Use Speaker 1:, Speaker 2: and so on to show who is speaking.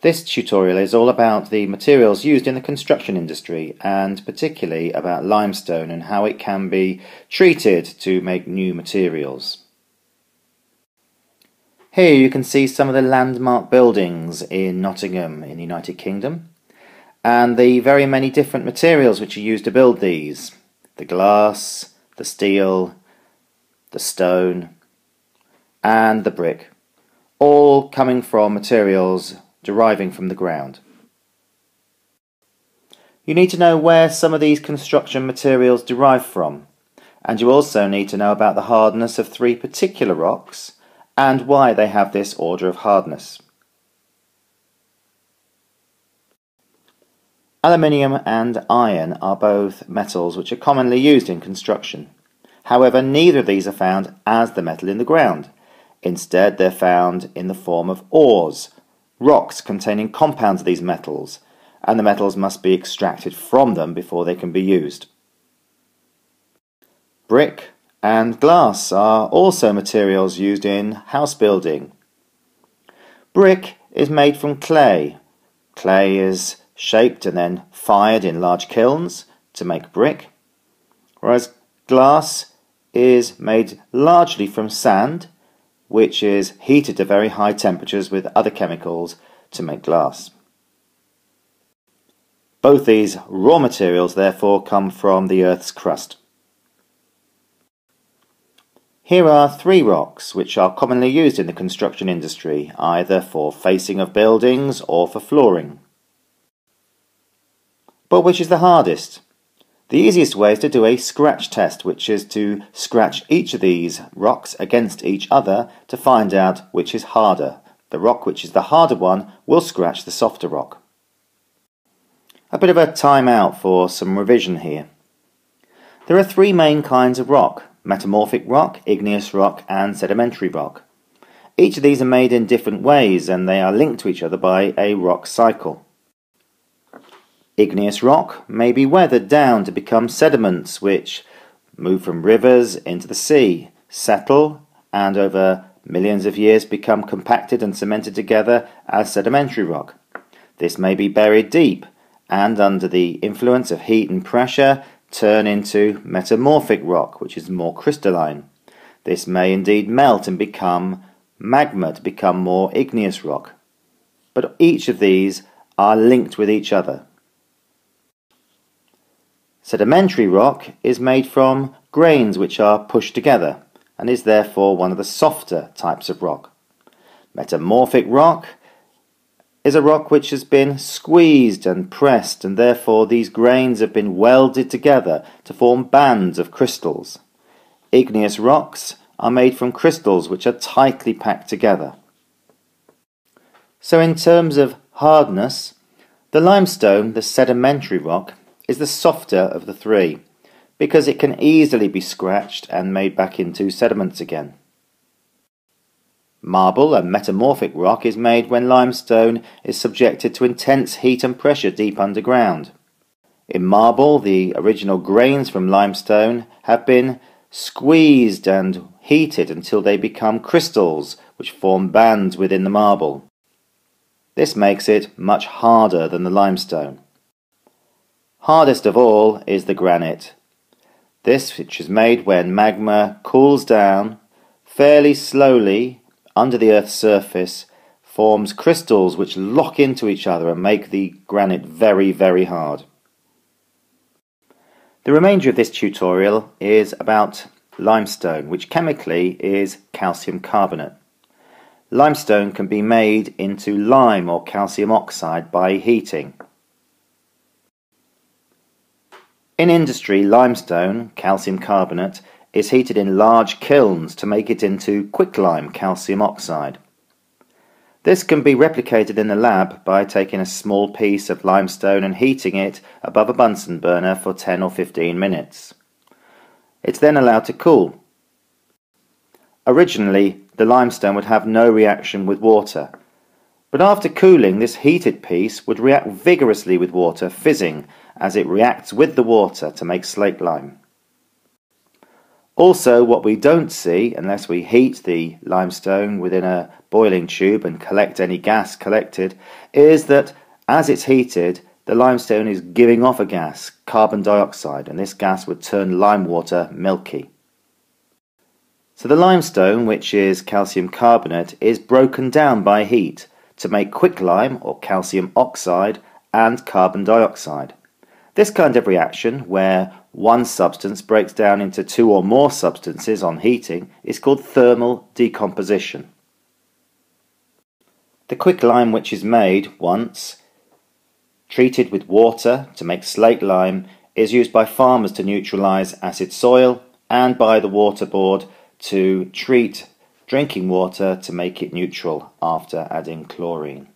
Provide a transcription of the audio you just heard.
Speaker 1: This tutorial is all about the materials used in the construction industry and particularly about limestone and how it can be treated to make new materials. Here you can see some of the landmark buildings in Nottingham in the United Kingdom and the very many different materials which are used to build these. The glass, the steel, the stone and the brick all coming from materials deriving from the ground. You need to know where some of these construction materials derive from, and you also need to know about the hardness of three particular rocks and why they have this order of hardness. Aluminium and iron are both metals which are commonly used in construction. However, neither of these are found as the metal in the ground. Instead, they're found in the form of ores, rocks containing compounds of these metals, and the metals must be extracted from them before they can be used. Brick and glass are also materials used in house building. Brick is made from clay. Clay is shaped and then fired in large kilns to make brick, whereas glass is made largely from sand which is heated to very high temperatures with other chemicals to make glass. Both these raw materials therefore come from the Earth's crust. Here are three rocks which are commonly used in the construction industry, either for facing of buildings or for flooring. But which is the hardest? The easiest way is to do a scratch test, which is to scratch each of these rocks against each other to find out which is harder. The rock which is the harder one will scratch the softer rock. A bit of a time out for some revision here. There are three main kinds of rock, metamorphic rock, igneous rock and sedimentary rock. Each of these are made in different ways and they are linked to each other by a rock cycle. Igneous rock may be weathered down to become sediments which move from rivers into the sea, settle, and over millions of years become compacted and cemented together as sedimentary rock. This may be buried deep and under the influence of heat and pressure turn into metamorphic rock, which is more crystalline. This may indeed melt and become magma to become more igneous rock. But each of these are linked with each other. Sedimentary rock is made from grains which are pushed together and is therefore one of the softer types of rock. Metamorphic rock is a rock which has been squeezed and pressed and therefore these grains have been welded together to form bands of crystals. Igneous rocks are made from crystals which are tightly packed together. So in terms of hardness, the limestone, the sedimentary rock, is the softer of the three because it can easily be scratched and made back into sediments again. Marble, a metamorphic rock, is made when limestone is subjected to intense heat and pressure deep underground. In marble, the original grains from limestone have been squeezed and heated until they become crystals which form bands within the marble. This makes it much harder than the limestone. Hardest of all is the granite. This, which is made when magma cools down fairly slowly under the Earth's surface, forms crystals which lock into each other and make the granite very, very hard. The remainder of this tutorial is about limestone, which chemically is calcium carbonate. Limestone can be made into lime or calcium oxide by heating. In industry, limestone, calcium carbonate, is heated in large kilns to make it into quicklime calcium oxide. This can be replicated in the lab by taking a small piece of limestone and heating it above a Bunsen burner for 10 or 15 minutes. It's then allowed to cool. Originally, the limestone would have no reaction with water, but after cooling, this heated piece would react vigorously with water, fizzing, as it reacts with the water to make slaked lime. Also, what we don't see, unless we heat the limestone within a boiling tube and collect any gas collected, is that as it's heated, the limestone is giving off a gas, carbon dioxide, and this gas would turn lime water milky. So the limestone, which is calcium carbonate, is broken down by heat to make quicklime or calcium oxide and carbon dioxide. This kind of reaction, where one substance breaks down into two or more substances on heating, is called thermal decomposition. The quicklime which is made once treated with water to make slaked lime is used by farmers to neutralise acid soil and by the water board to treat drinking water to make it neutral after adding chlorine.